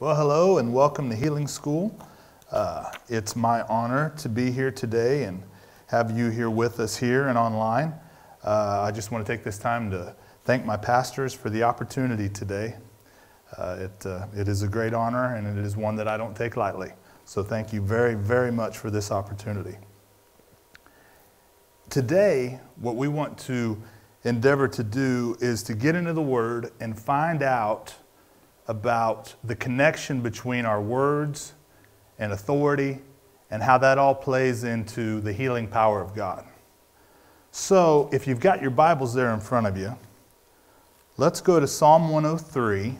Well, hello and welcome to Healing School. Uh, it's my honor to be here today and have you here with us here and online. Uh, I just want to take this time to thank my pastors for the opportunity today. Uh, it, uh, it is a great honor and it is one that I don't take lightly. So thank you very, very much for this opportunity. Today, what we want to endeavor to do is to get into the Word and find out about the connection between our words and authority and how that all plays into the healing power of God. So, if you've got your Bibles there in front of you, let's go to Psalm 103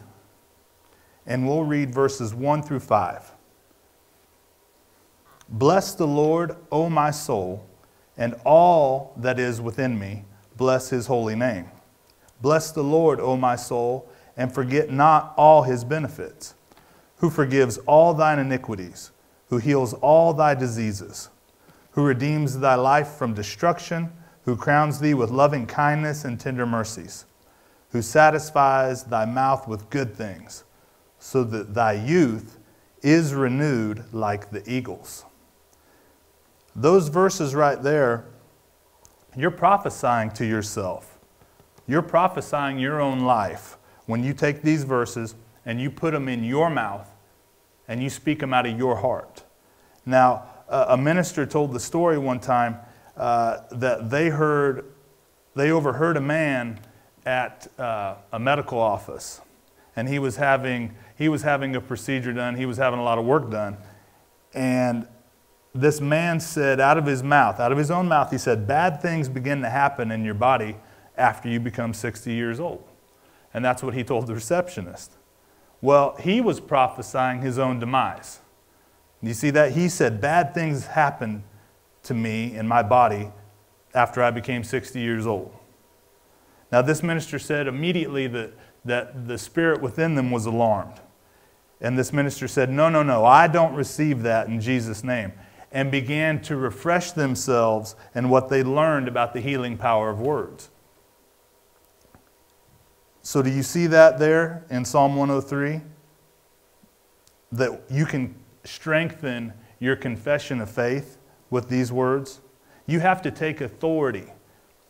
and we'll read verses 1 through 5. Bless the Lord, O my soul, and all that is within me, bless his holy name. Bless the Lord, O my soul and forget not all his benefits, who forgives all thine iniquities, who heals all thy diseases, who redeems thy life from destruction, who crowns thee with loving kindness and tender mercies, who satisfies thy mouth with good things, so that thy youth is renewed like the eagles. Those verses right there, you're prophesying to yourself. You're prophesying your own life when you take these verses and you put them in your mouth and you speak them out of your heart. Now, a minister told the story one time uh, that they heard, they overheard a man at uh, a medical office, and he was having he was having a procedure done. He was having a lot of work done, and this man said out of his mouth, out of his own mouth, he said, "Bad things begin to happen in your body after you become 60 years old." And that's what he told the receptionist. Well, he was prophesying his own demise. You see that? He said, Bad things happened to me in my body after I became 60 years old. Now, this minister said immediately that, that the spirit within them was alarmed. And this minister said, No, no, no, I don't receive that in Jesus' name. And began to refresh themselves in what they learned about the healing power of words. So, do you see that there in Psalm 103? That you can strengthen your confession of faith with these words? You have to take authority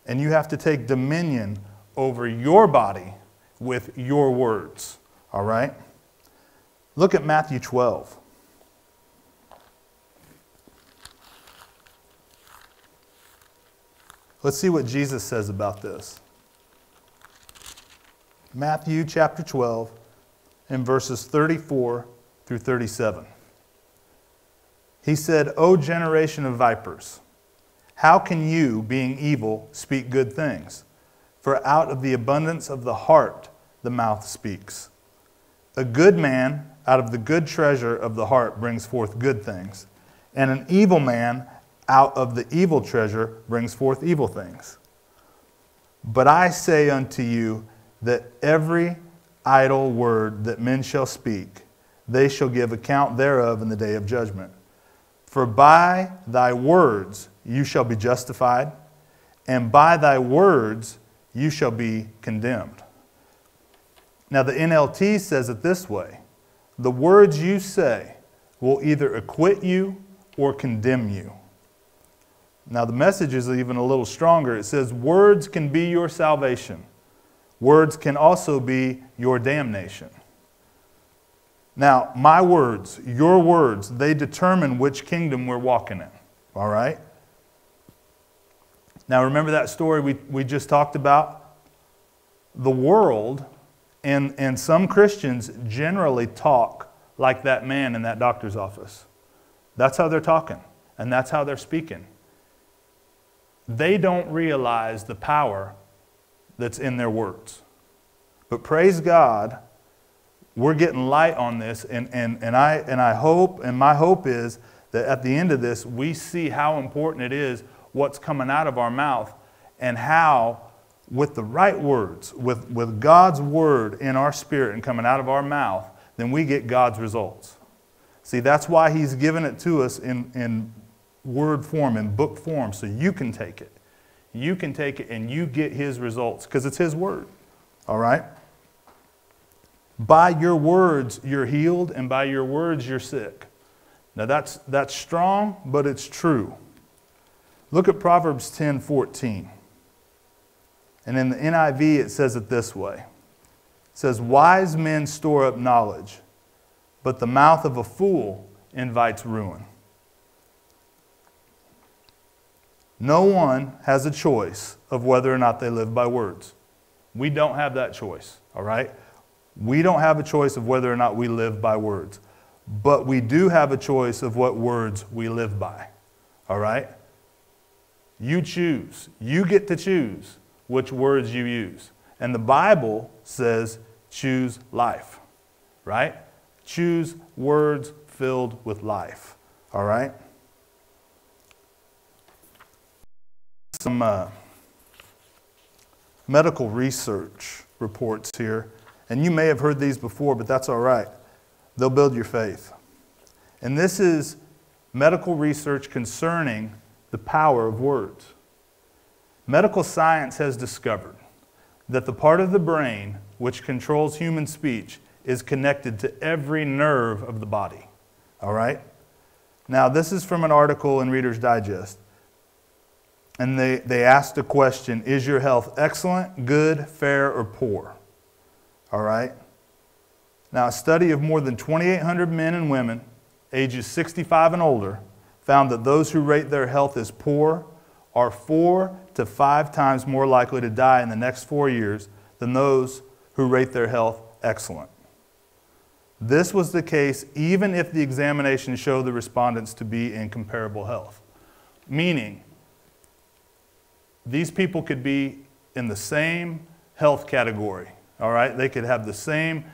and you have to take dominion over your body with your words. All right? Look at Matthew 12. Let's see what Jesus says about this. Matthew chapter 12 and verses 34 through 37. He said, O generation of vipers, how can you, being evil, speak good things? For out of the abundance of the heart the mouth speaks. A good man out of the good treasure of the heart brings forth good things, and an evil man out of the evil treasure brings forth evil things. But I say unto you, that every idle word that men shall speak, they shall give account thereof in the day of judgment. For by thy words you shall be justified, and by thy words you shall be condemned. Now, the NLT says it this way the words you say will either acquit you or condemn you. Now, the message is even a little stronger. It says, Words can be your salvation. Words can also be your damnation. Now, my words, your words, they determine which kingdom we're walking in. All right? Now, remember that story we, we just talked about? The world and, and some Christians generally talk like that man in that doctor's office. That's how they're talking, and that's how they're speaking. They don't realize the power that's in their words. But praise God, we're getting light on this, and, and, and, I, and I hope, and my hope is that at the end of this, we see how important it is what's coming out of our mouth and how, with the right words, with, with God's word in our spirit and coming out of our mouth, then we get God's results. See, that's why He's given it to us in, in word form, in book form, so you can take it you can take it and you get his results because it's his word. All right? By your words, you're healed, and by your words, you're sick. Now that's, that's strong, but it's true. Look at Proverbs 10 14. And in the NIV, it says it this way It says, Wise men store up knowledge, but the mouth of a fool invites ruin. No one has a choice of whether or not they live by words. We don't have that choice, all right? We don't have a choice of whether or not we live by words. But we do have a choice of what words we live by, all right? You choose. You get to choose which words you use. And the Bible says choose life, right? Choose words filled with life, all right? Some uh, medical research reports here, and you may have heard these before, but that's all right. They'll build your faith. And this is medical research concerning the power of words. Medical science has discovered that the part of the brain which controls human speech is connected to every nerve of the body. All right? Now, this is from an article in Reader's Digest. And they, they asked the question Is your health excellent, good, fair, or poor? All right? Now, a study of more than 2,800 men and women, ages 65 and older, found that those who rate their health as poor are four to five times more likely to die in the next four years than those who rate their health excellent. This was the case even if the examination showed the respondents to be in comparable health. Meaning, these people could be in the same health category, all right? They could have the same,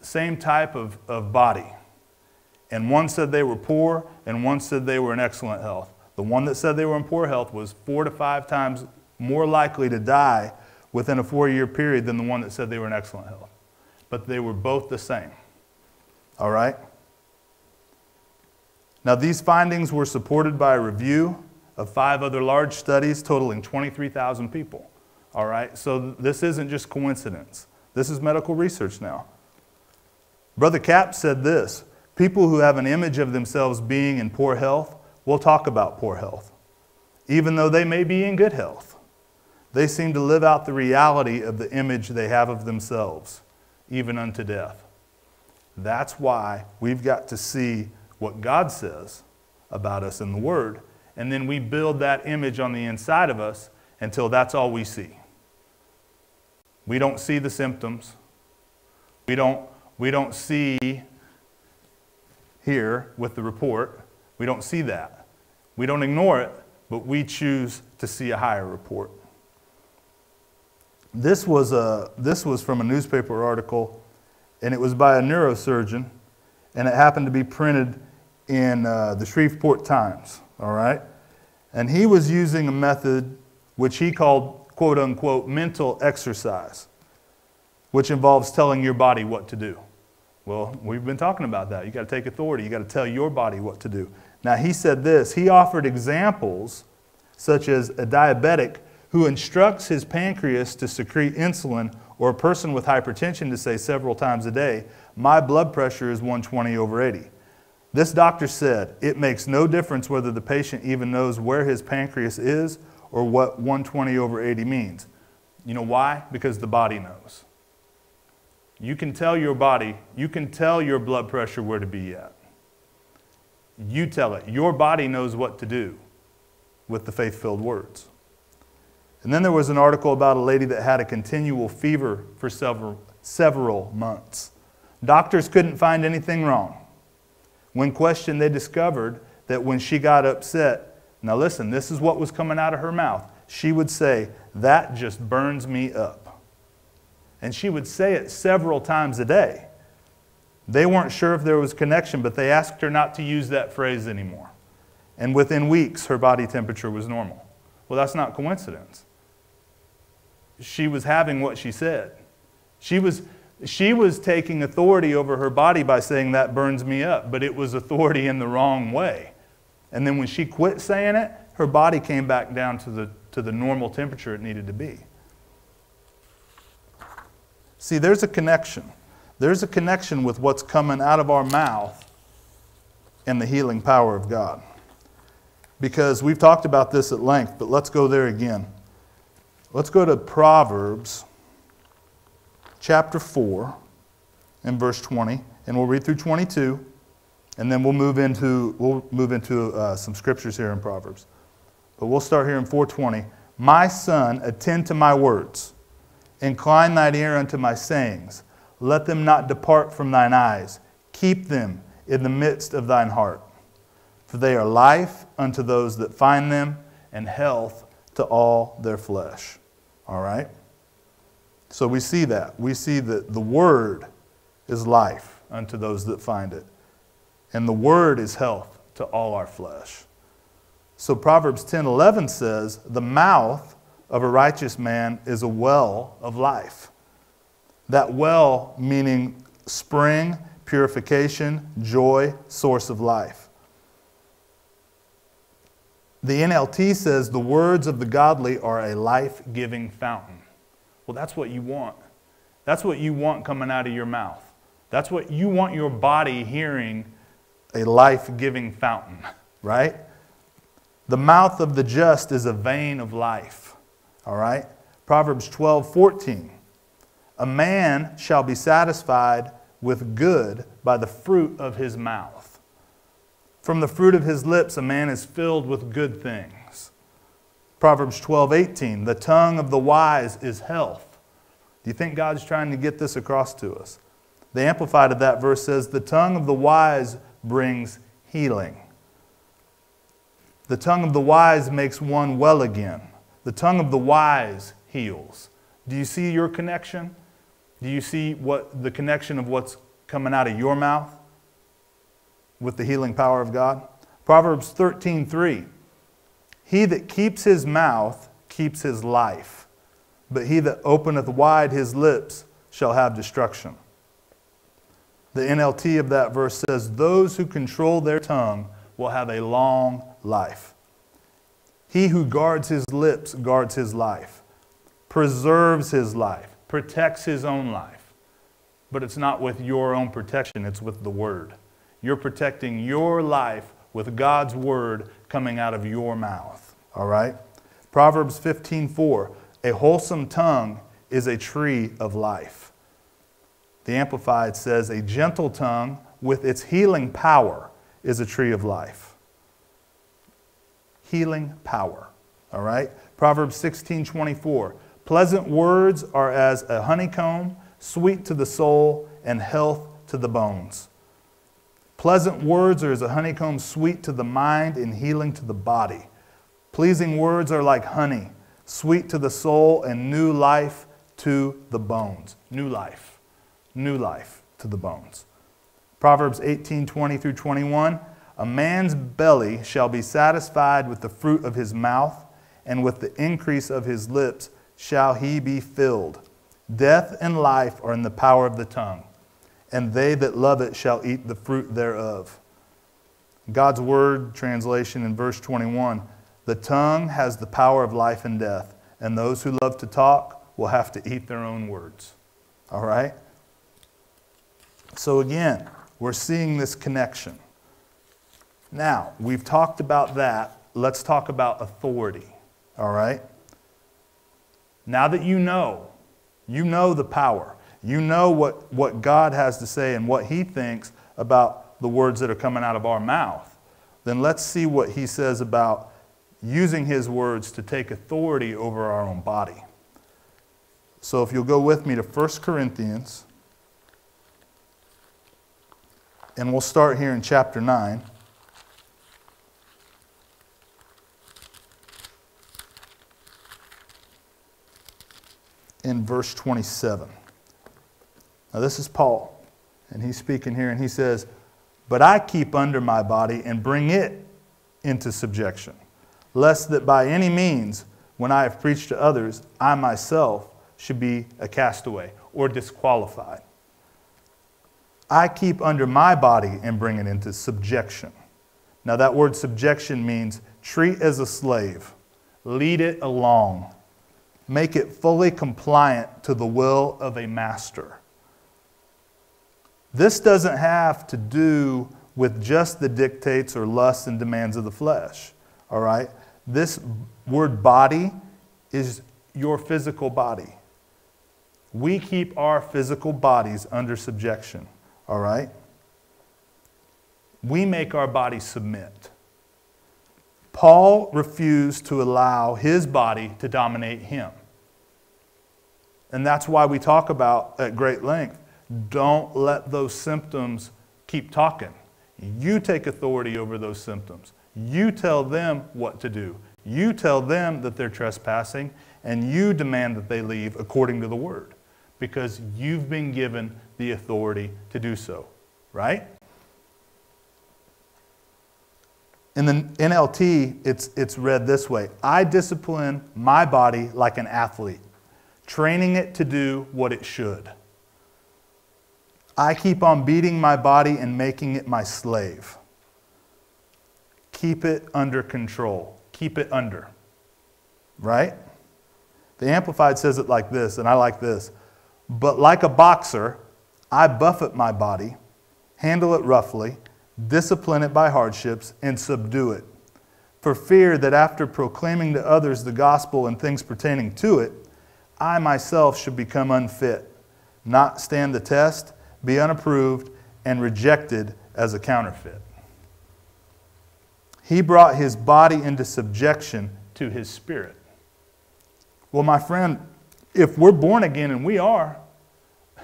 same type of, of body. And one said they were poor, and one said they were in excellent health. The one that said they were in poor health was four to five times more likely to die within a four year period than the one that said they were in excellent health. But they were both the same. All right? Now, these findings were supported by a review of five other large studies totaling 23,000 people. All right? So this isn't just coincidence. This is medical research now. Brother Capps said this People who have an image of themselves being in poor health will talk about poor health, even though they may be in good health. They seem to live out the reality of the image they have of themselves, even unto death. That's why we've got to see what God says about us in the Word, and then we build that image on the inside of us until that's all we see. We don't see the symptoms. We don't, we don't see here with the report. We don't see that. We don't ignore it, but we choose to see a higher report. This was, a, this was from a newspaper article, and it was by a neurosurgeon, and it happened to be printed in uh, the Shreveport Times, all right? And he was using a method which he called, quote unquote, mental exercise, which involves telling your body what to do. Well, we've been talking about that. You got to take authority. You got to tell your body what to do. Now, he said this. He offered examples such as a diabetic who instructs his pancreas to secrete insulin or a person with hypertension to say several times a day, "My blood pressure is 120 over 80." This doctor said, "It makes no difference whether the patient even knows where his pancreas is or what 120 over 80 means." You know why? Because the body knows. You can tell your body, you can tell your blood pressure where to be at. You tell it. Your body knows what to do with the faith filled words. And then there was an article about a lady that had a continual fever for several, several months. Doctors couldn't find anything wrong. When questioned, they discovered that when she got upset, now listen, this is what was coming out of her mouth. She would say, That just burns me up. And she would say it several times a day. They weren't sure if there was connection, but they asked her not to use that phrase anymore. And within weeks, her body temperature was normal. Well, that's not coincidence. She was having what she said. She was, she was taking authority over her body by saying, That burns me up, but it was authority in the wrong way. And then when she quit saying it, her body came back down to the, to the normal temperature it needed to be. See, there's a connection. There's a connection with what's coming out of our mouth and the healing power of God. Because we've talked about this at length, but let's go there again. Let's go to Proverbs chapter 4 and verse 20, and we'll read through 22, and then we'll move into, we'll move into uh, some scriptures here in Proverbs. But we'll start here in 420. My son, attend to my words, incline thine ear unto my sayings. Let them not depart from thine eyes. Keep them in the midst of thine heart. For they are life unto those that find them, and health to all their flesh. All right? So we see that. We see that the Word is life unto those that find it, and the Word is health to all our flesh. So Proverbs 10 11 says, The mouth of a righteous man is a well of life. That well meaning spring, purification, joy, source of life. The NLT says the words of the godly are a life giving fountain. Well, that's what you want. That's what you want coming out of your mouth. That's what you want your body hearing a life giving fountain, right? The mouth of the just is a vein of life, all right? Proverbs 12, 14. A man shall be satisfied with good by the fruit of his mouth. From the fruit of his lips, a man is filled with good things. Proverbs 12, 18. The tongue of the wise is health. Do you think God's trying to get this across to us? The Amplified of that verse says, The tongue of the wise brings healing. The tongue of the wise makes one well again. The tongue of the wise heals. Do you see your connection? Do you see what the connection of what's coming out of your mouth with the healing power of God? Proverbs 13:3 He that keeps his mouth keeps his life, but he that openeth wide his lips shall have destruction. The NLT of that verse says, Those who control their tongue will have a long life. He who guards his lips guards his life, preserves his life protects his own life. But it's not with your own protection, it's with the Word. You're protecting your life with God's Word coming out of your mouth. All right? Proverbs 15:4 A wholesome tongue is a tree of life. The Amplified says, A gentle tongue with its healing power is a tree of life. Healing power. All right? Proverbs 16:24 Pleasant words are as a honeycomb, sweet to the soul, and health to the bones. Pleasant words are as a honeycomb, sweet to the mind, and healing to the body. Pleasing words are like honey, sweet to the soul, and new life to the bones. New life. New life to the bones. Proverbs 18 20 through 21. A man's belly shall be satisfied with the fruit of his mouth, and with the increase of his lips shall he be filled. Death and life are in the power of the tongue, and they that love it shall eat the fruit thereof. God's word translation in verse 21 the tongue has the power of life and death, and those who love to talk will have to eat their own words. All right? So again, we're seeing this connection. Now, we've talked about that. Let's talk about authority. All right? Now that you know, you know the power, you know what, what God has to say and what He thinks about the words that are coming out of our mouth, then let's see what He says about using His words to take authority over our own body. So if you'll go with me to 1 Corinthians, and we'll start here in chapter 9. in verse 27. Now, this is Paul, and he's speaking here, and he says, But I keep under my body and bring it into subjection, lest that by any means, when I have preached to others, I myself should be a castaway or disqualified. I keep under my body and bring it into subjection. Now, that word subjection means treat as a slave, lead it along, make it fully compliant to the will of a master. This doesn't have to do with just the dictates or lusts and demands of the flesh. All right? This word body is your physical body. We keep our physical bodies under subjection. All right? We make our bodies submit. Paul refused to allow his body to dominate him. And that's why we talk about at great length don't let those symptoms keep talking. You take authority over those symptoms. You tell them what to do. You tell them that they're trespassing, and you demand that they leave according to the word because you've been given the authority to do so, right? In the NLT, it's, it's read this way I discipline my body like an athlete, training it to do what it should. I keep on beating my body and making it my slave. Keep it under control. Keep it under. Right? The Amplified says it like this, and I like this. But like a boxer, I buffet my body, handle it roughly, discipline it by hardships, and subdue it. For fear that after proclaiming to others the gospel and things pertaining to it, I myself should become unfit, not stand the test, be unapproved, and rejected as a counterfeit. He brought his body into subjection to his spirit. Well, my friend, if we're born again, and we are,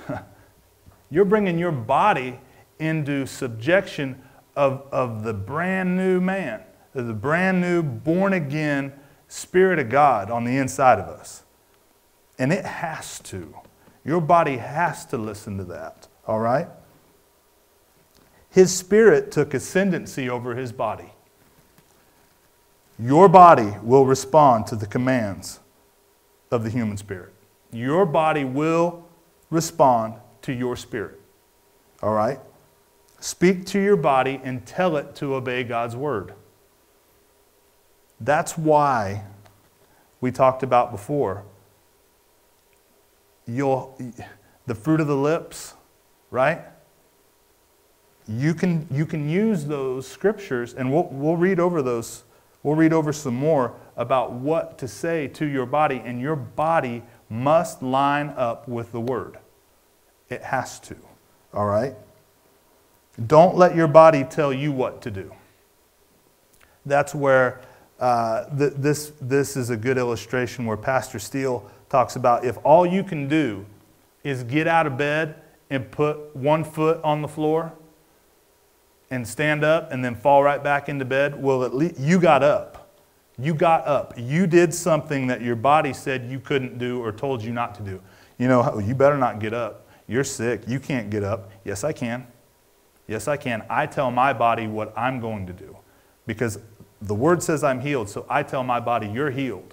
you're bringing your body into subjection of, of the brand new man, the brand new born again Spirit of God on the inside of us. And it has to. Your body has to listen to that, all right? His spirit took ascendancy over his body. Your body will respond to the commands of the human spirit. Your body will respond to your spirit. All right? Speak to your body and tell it to obey God's word. That's why we talked about before. You'll, the fruit of the lips, right? You can, you can use those scriptures, and we'll, we'll read over those. We'll read over some more about what to say to your body, and your body must line up with the word. It has to, all right? Don't let your body tell you what to do. That's where uh, th- this, this is a good illustration where Pastor Steele talks about if all you can do is get out of bed and put one foot on the floor and stand up and then fall right back into bed, well, at least you got up. You got up. You did something that your body said you couldn't do or told you not to do. You know, oh, you better not get up. You're sick. You can't get up. Yes, I can. Yes, I can. I tell my body what I'm going to do because the word says I'm healed. So I tell my body, You're healed.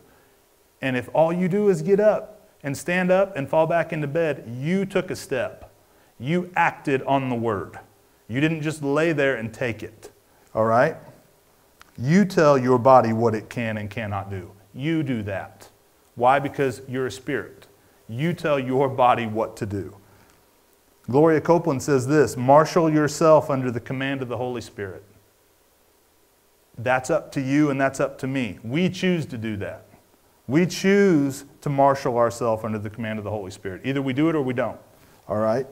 And if all you do is get up and stand up and fall back into bed, you took a step. You acted on the word. You didn't just lay there and take it. All right? You tell your body what it can and cannot do. You do that. Why? Because you're a spirit. You tell your body what to do. Gloria Copeland says this marshal yourself under the command of the Holy Spirit. That's up to you and that's up to me. We choose to do that. We choose to marshal ourselves under the command of the Holy Spirit. Either we do it or we don't. All right?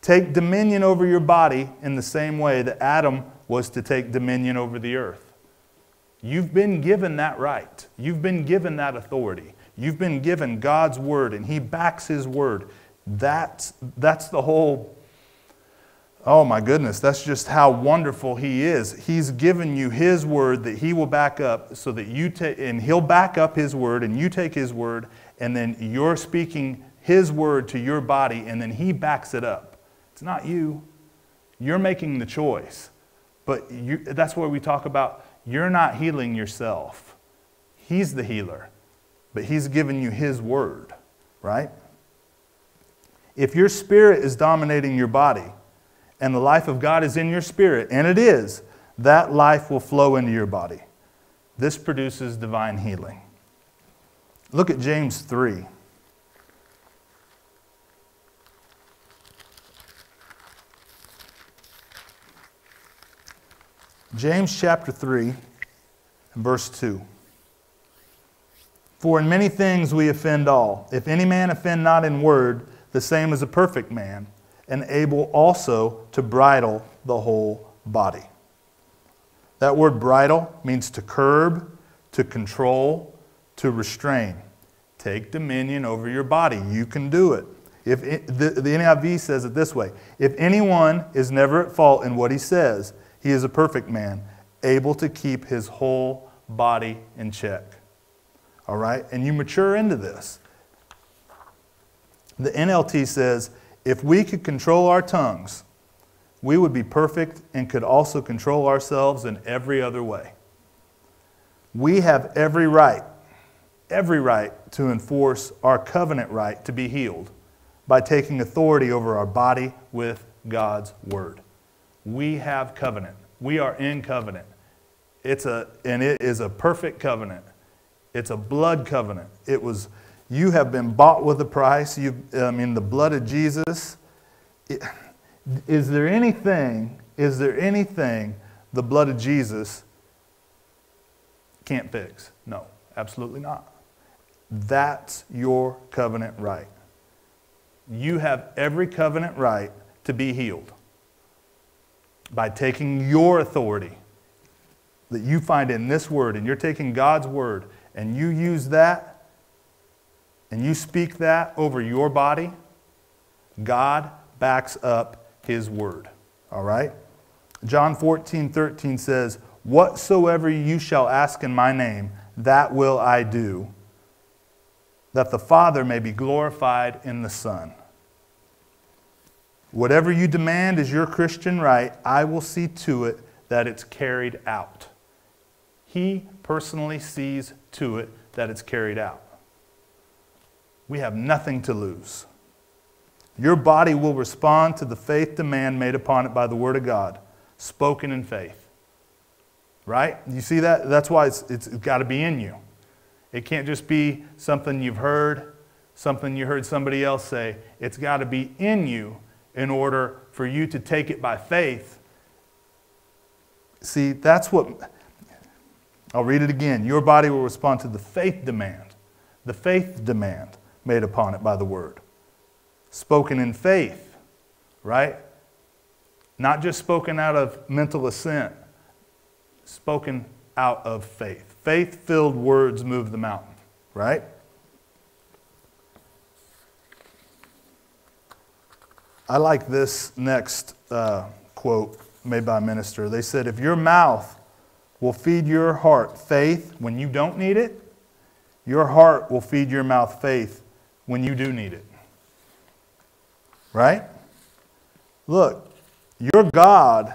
Take dominion over your body in the same way that Adam was to take dominion over the earth. You've been given that right. You've been given that authority. You've been given God's word, and He backs His word. That's, that's the whole, oh my goodness, that's just how wonderful He is. He's given you His word that He will back up so that you take, and He'll back up His word, and you take His word, and then you're speaking His word to your body, and then He backs it up. It's not you. You're making the choice. But you, that's where we talk about you're not healing yourself. He's the healer, but He's given you His word, right? If your spirit is dominating your body and the life of God is in your spirit, and it is, that life will flow into your body. This produces divine healing. Look at James 3. James chapter 3 and verse 2. For in many things we offend all. If any man offend not in word, the same is a perfect man, and able also to bridle the whole body. That word bridle means to curb, to control, to restrain. Take dominion over your body. You can do it. If it, the, the NIV says it this way If anyone is never at fault in what he says, he is a perfect man, able to keep his whole body in check. All right? And you mature into this. The NLT says if we could control our tongues, we would be perfect and could also control ourselves in every other way. We have every right, every right to enforce our covenant right to be healed by taking authority over our body with God's word. We have covenant. We are in covenant. It's a, and it is a perfect covenant. It's a blood covenant. It was, you have been bought with a price. You, I mean, the blood of Jesus. It, is there anything, is there anything the blood of Jesus can't fix? No, absolutely not. That's your covenant right. You have every covenant right to be healed by taking your authority that you find in this word, and you're taking God's word, and you use that, and you speak that over your body, God backs up his word. All right? John 14, 13 says, Whatsoever you shall ask in my name, that will I do, that the Father may be glorified in the Son. Whatever you demand is your Christian right, I will see to it that it's carried out. He personally sees to it that it's carried out. We have nothing to lose. Your body will respond to the faith demand made upon it by the Word of God, spoken in faith. Right? You see that? That's why it's, it's got to be in you. It can't just be something you've heard, something you heard somebody else say. It's got to be in you in order for you to take it by faith. See, that's what. I'll read it again. Your body will respond to the faith demand, the faith demand made upon it by the word. Spoken in faith, right? Not just spoken out of mental assent, spoken out of faith. Faith filled words move the mountain, right? I like this next uh, quote made by a minister. They said, If your mouth will feed your heart faith when you don't need it, your heart will feed your mouth faith when you do need it. Right? Look, your God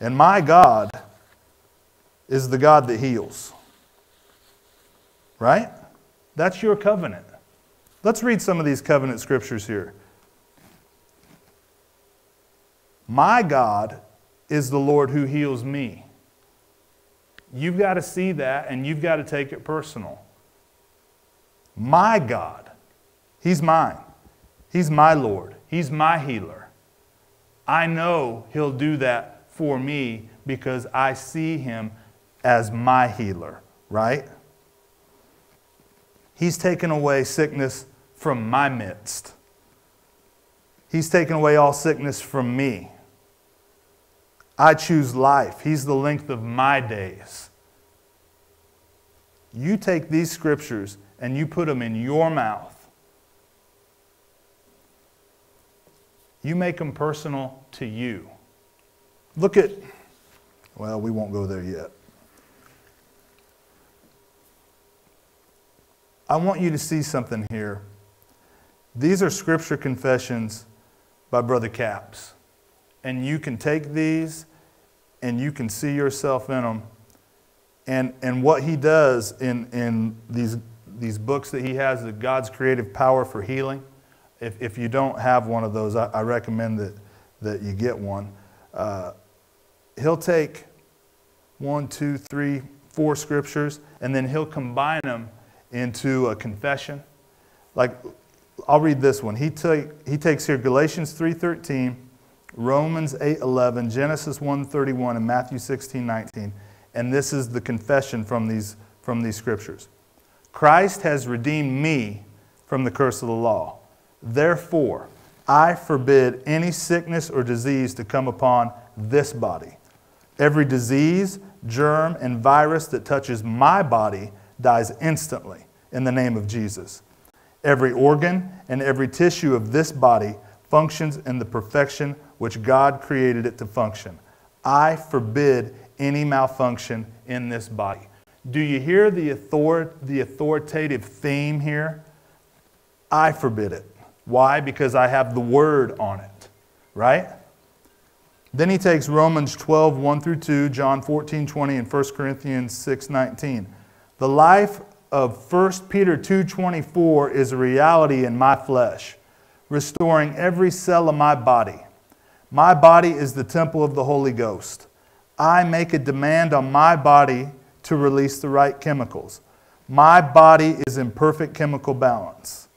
and my God is the God that heals. Right? That's your covenant. Let's read some of these covenant scriptures here. My God is the Lord who heals me. You've got to see that and you've got to take it personal. My God, He's mine. He's my Lord. He's my healer. I know He'll do that for me because I see Him as my healer, right? He's taken away sickness from my midst. He's taken away all sickness from me. I choose life. He's the length of my days. You take these scriptures and you put them in your mouth. You make them personal to you. Look at, well, we won't go there yet. I want you to see something here. These are scripture confessions by Brother Capps. And you can take these and you can see yourself in them. And, and what he does in, in these, these books that he has, the God's Creative Power for Healing, if, if you don't have one of those, I, I recommend that, that you get one. Uh, he'll take one, two, three, four scriptures, and then he'll combine them into a confession. Like, I'll read this one. He, take, he takes here Galatians 3.13 Romans 8:11, Genesis 1:31, and Matthew 16:19. And this is the confession from these, from these scriptures. Christ has redeemed me from the curse of the law. Therefore, I forbid any sickness or disease to come upon this body. Every disease, germ, and virus that touches my body dies instantly in the name of Jesus. Every organ and every tissue of this body functions in the perfection which God created it to function. I forbid any malfunction in this body. Do you hear the, author- the authoritative theme here? I forbid it. Why? Because I have the word on it, right? Then he takes Romans 12, 1 through 2, John 14, 20, and 1 Corinthians 6, 19. The life of 1 Peter 2, 24 is a reality in my flesh, restoring every cell of my body. My body is the temple of the Holy Ghost. I make a demand on my body to release the right chemicals. My body is in perfect chemical balance.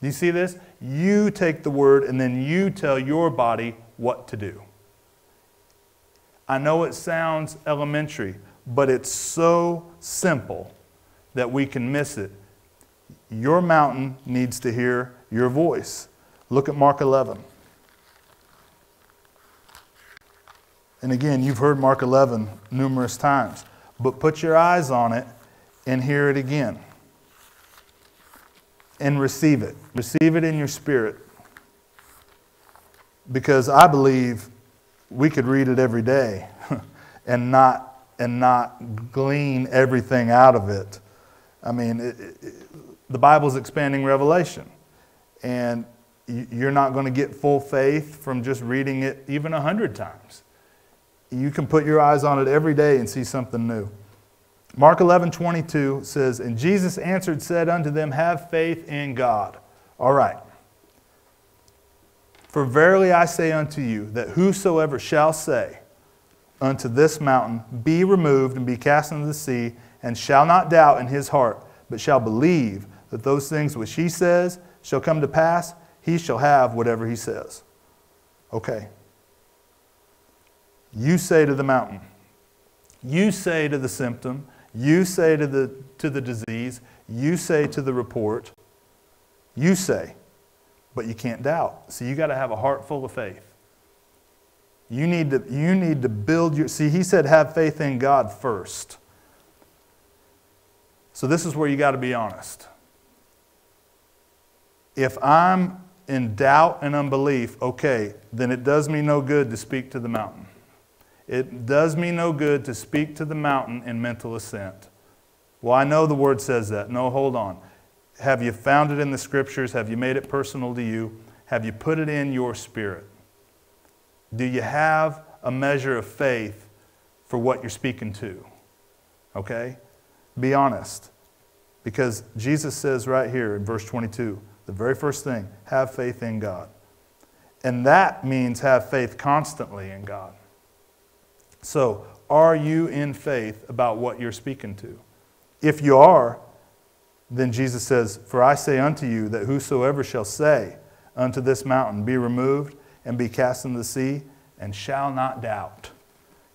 Do you see this? You take the word and then you tell your body what to do. I know it sounds elementary, but it's so simple that we can miss it. Your mountain needs to hear your voice. Look at Mark 11. And again, you've heard Mark 11 numerous times, but put your eyes on it and hear it again. And receive it. Receive it in your spirit. Because I believe we could read it every day and not and not glean everything out of it. I mean, it, it, the Bible's expanding revelation, and you're not going to get full faith from just reading it even a hundred times. You can put your eyes on it every day and see something new. Mark 11, 22 says, And Jesus answered, said unto them, Have faith in God. All right. For verily I say unto you, that whosoever shall say unto this mountain, Be removed and be cast into the sea, and shall not doubt in his heart, but shall believe that those things which he says shall come to pass, he shall have whatever he says. Okay. You say to the mountain, you say to the symptom, you say to the, to the disease, you say to the report, you say, but you can't doubt. So you got to have a heart full of faith. You need, to, you need to build your. See, he said, have faith in God first. So this is where you got to be honest. If I'm in doubt and unbelief, okay, then it does me no good to speak to the mountain. It does me no good to speak to the mountain in mental assent. Well, I know the word says that. No, hold on. Have you found it in the scriptures? Have you made it personal to you? Have you put it in your spirit? Do you have a measure of faith for what you're speaking to? Okay? Be honest. Because Jesus says right here in verse 22, the very first thing, have faith in God. And that means have faith constantly in God. So, are you in faith about what you're speaking to? If you are, then Jesus says, For I say unto you that whosoever shall say unto this mountain, Be removed and be cast into the sea, and shall not doubt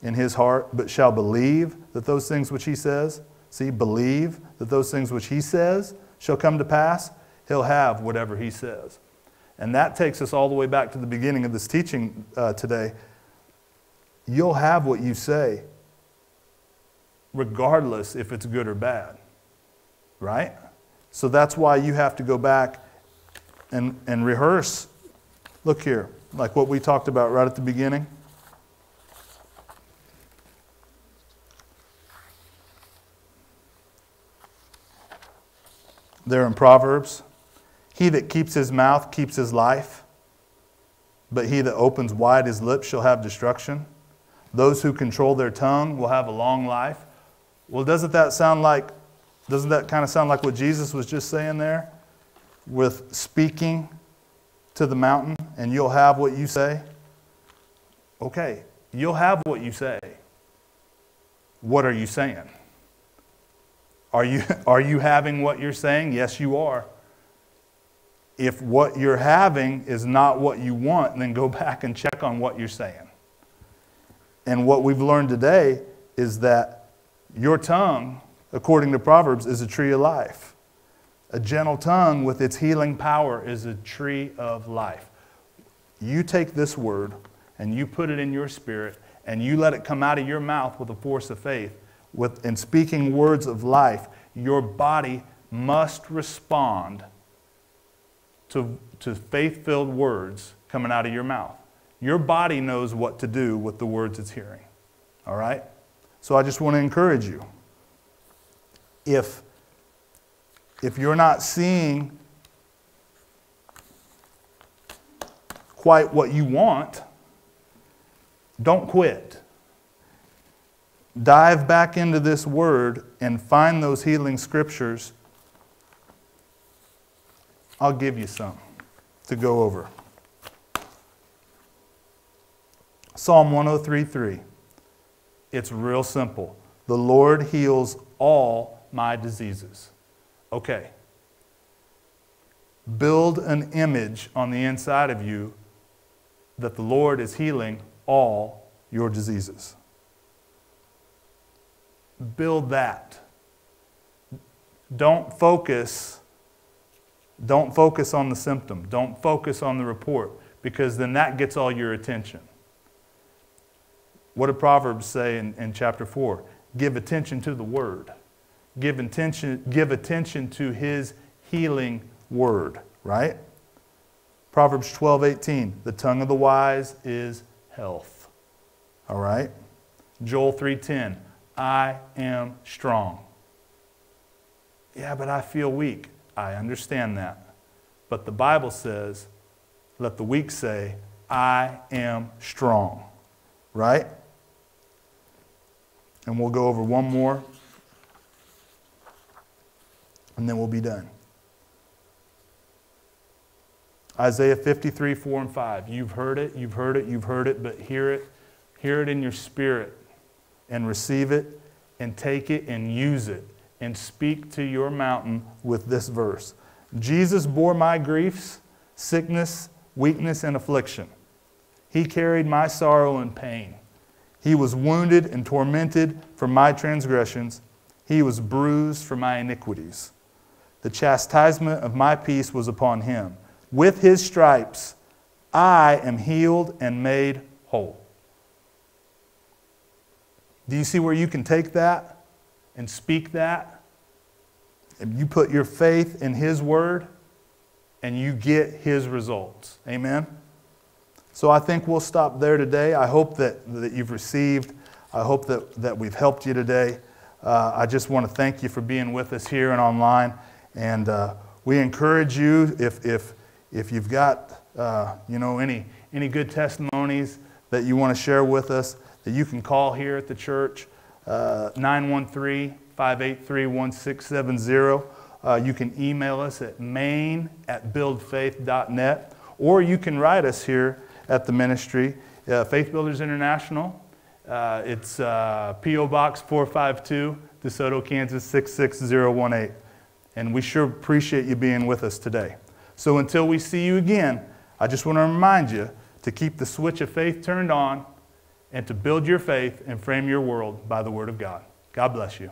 in his heart, but shall believe that those things which he says, see, believe that those things which he says shall come to pass, he'll have whatever he says. And that takes us all the way back to the beginning of this teaching uh, today you'll have what you say, regardless if it's good or bad. Right? So that's why you have to go back and, and rehearse. Look here, like what we talked about right at the beginning. There in Proverbs. He that keeps his mouth keeps his life, but he that opens wide his lips shall have destruction. Those who control their tongue will have a long life. Well, doesn't that sound like, doesn't that kind of sound like what Jesus was just saying there? With speaking to the mountain and you'll have what you say? Okay, you'll have what you say. What are you saying? Are you, are you having what you're saying? Yes, you are. if what you're having is not what you want, then go back and check on what you're saying. And what we've learned today is that your tongue, according to Proverbs, is a tree of life. A gentle tongue with its healing power is a tree of life. You take this word and you put it in your spirit and you let it come out of your mouth with the force of faith, with, in speaking words of life, your body must respond to, to faith filled words coming out of your mouth. Your body knows what to do with the words it's hearing. All right? So I just want to encourage you. If, if you're not seeing quite what you want, don't quit. Dive back into this word and find those healing scriptures. I'll give you some to go over. Psalm 103:3. It's real simple. The Lord heals all my diseases. Okay. Build an image on the inside of you that the Lord is healing all your diseases. Build that. Don't focus don't focus on the symptom. Don't focus on the report because then that gets all your attention. What did Proverbs say in, in chapter 4? Give attention to the word. Give attention, give attention to his healing word, right? Proverbs 12, 18. The tongue of the wise is health. All right? Joel 3:10. I am strong. Yeah, but I feel weak. I understand that. But the Bible says, let the weak say, I am strong. Right? And we'll go over one more, and then we'll be done. Isaiah 53, 4 and 5. You've heard it, you've heard it, you've heard it, but hear it. Hear it in your spirit and receive it and take it and use it and speak to your mountain with this verse Jesus bore my griefs, sickness, weakness, and affliction. He carried my sorrow and pain. He was wounded and tormented for my transgressions, he was bruised for my iniquities. The chastisement of my peace was upon him. With his stripes, I am healed and made whole. Do you see where you can take that and speak that? And you put your faith in his word and you get his results. Amen? So I think we'll stop there today. I hope that, that you've received, I hope that, that we've helped you today. Uh, I just want to thank you for being with us here and online. And uh, we encourage you if, if if you've got, uh, you know, any, any good testimonies that you want to share with us, that you can call here at the church, uh, 913 583 1670. Uh, you can email us at main at buildfaith.net, or you can write us here at the ministry, uh, Faith Builders International. Uh, it's uh, P.O. Box 452, DeSoto, Kansas 66018. And we sure appreciate you being with us today. So until we see you again, I just want to remind you to keep the switch of faith turned on and to build your faith and frame your world by the Word of God. God bless you.